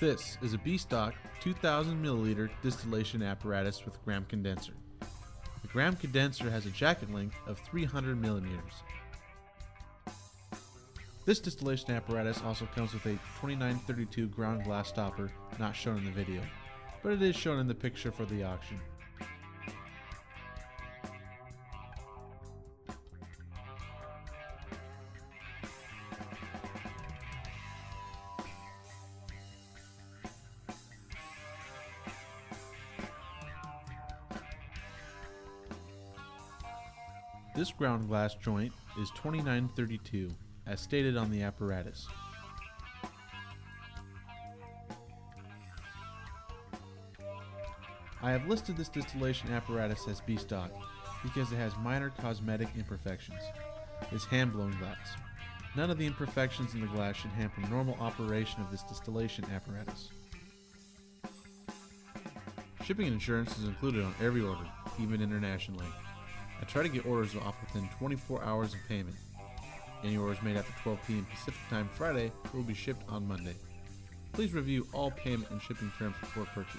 This is a B-Stock 2000 milliliter distillation apparatus with Graham condenser. The Graham condenser has a jacket length of 300 millimeters. This distillation apparatus also comes with a 2932 ground glass stopper not shown in the video, but it is shown in the picture for the auction. This ground glass joint is 2932, as stated on the apparatus. I have listed this distillation apparatus as B-stock because it has minor cosmetic imperfections. It's hand-blown glass. None of the imperfections in the glass should hamper normal operation of this distillation apparatus. Shipping insurance is included on every order, even internationally. I try to get orders off within 24 hours of payment. Any orders made after 12 p.m. Pacific Time Friday will be shipped on Monday. Please review all payment and shipping terms before purchase.